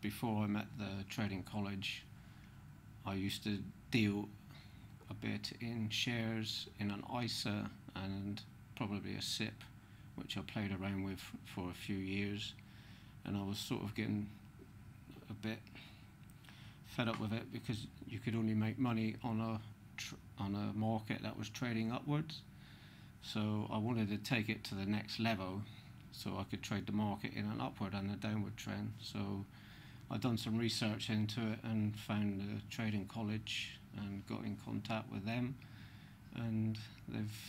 before I met the trading college, I used to deal a bit in shares in an ISA and probably a SIPP, which I played around with for a few years, and I was sort of getting a bit fed up with it because you could only make money on a on a market that was trading upwards. So I wanted to take it to the next level, so I could trade the market in an upward and a downward trend. So I've done some research into it and found a trading college and got in contact with them, and they've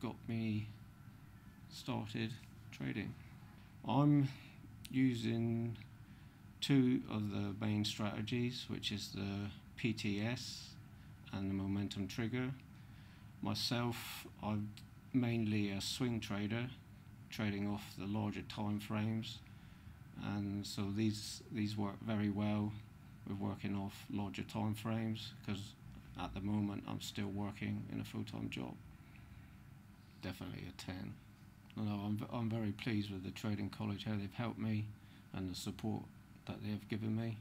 got me started trading. I'm using two of the main strategies, which is the PTS and the momentum trigger. Myself, I'm mainly a swing trader, trading off the larger time frames, and so these these work very well with working off larger time frames because at the moment I'm still working in a full-time job. Definitely a 10. No, I'm, I'm very pleased with the trading college, how they've helped me and the support that they've given me.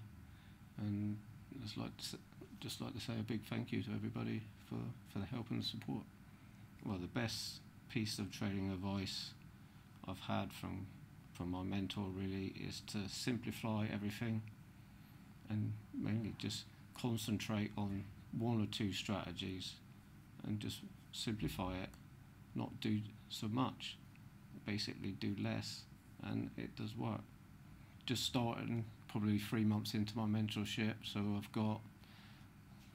And just like to, just like to say a big thank you to everybody for, for the help and the support. Well, the best piece of trading advice I've had from from my mentor really is to simplify everything and mainly just concentrate on one or two strategies and just simplify it, not do so much, basically do less, and it does work. Just starting probably three months into my mentorship, so I've got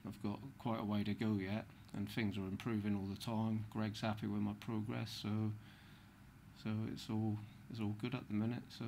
I've got quite a way to go yet, and things are improving all the time. Greg's happy with my progress, so so it's all it's all good at the minute. So.